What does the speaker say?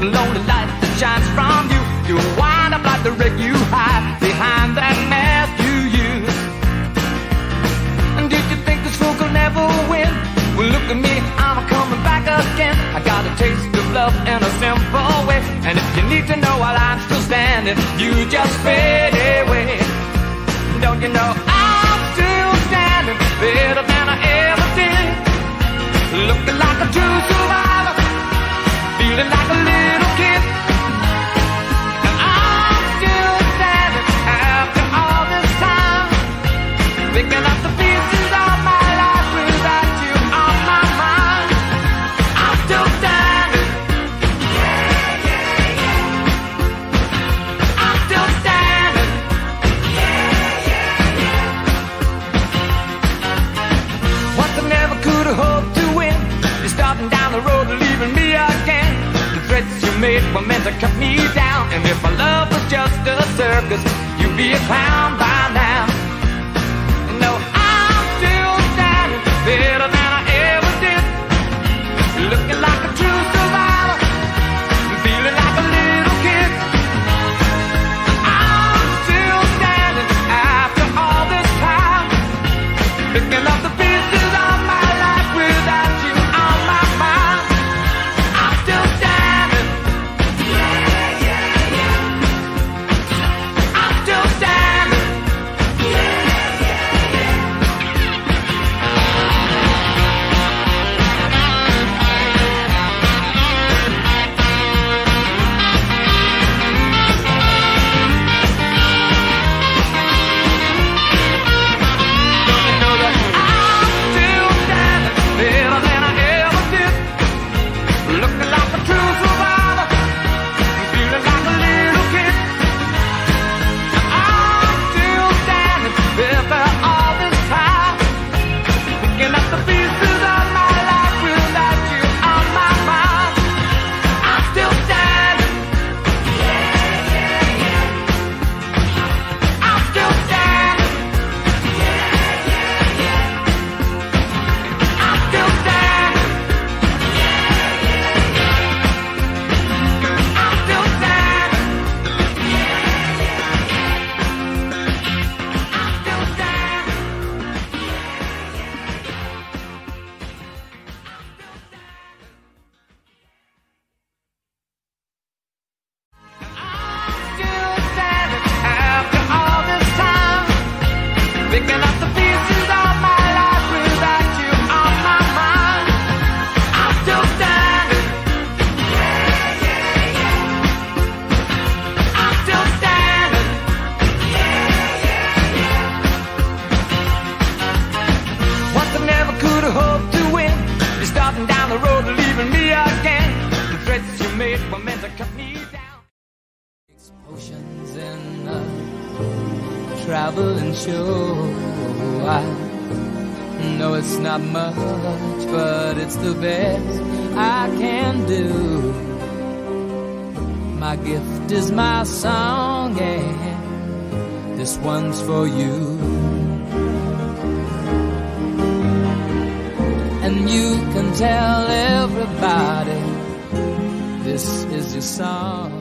the lonely light that shines from you. You wind up like the wreck you hide behind that mask you use. And did you think this fool could never win? Well, look at me, I'm coming back again. I got a taste of love in a simple way. And if you need to know while I'm still standing, you just fade away. Don't you know You're starting down the road leaving me again. The threats you made were meant to cut me down. And if my love was just a circus, you'd be a clown by hope to win. You're starting down the road, leaving me again. The threats you made were meant to cut me down. Explosions in the traveling show. I know it's not much, but it's the best I can do. My gift is my song, and this one's for you. and you can tell everybody this is your song.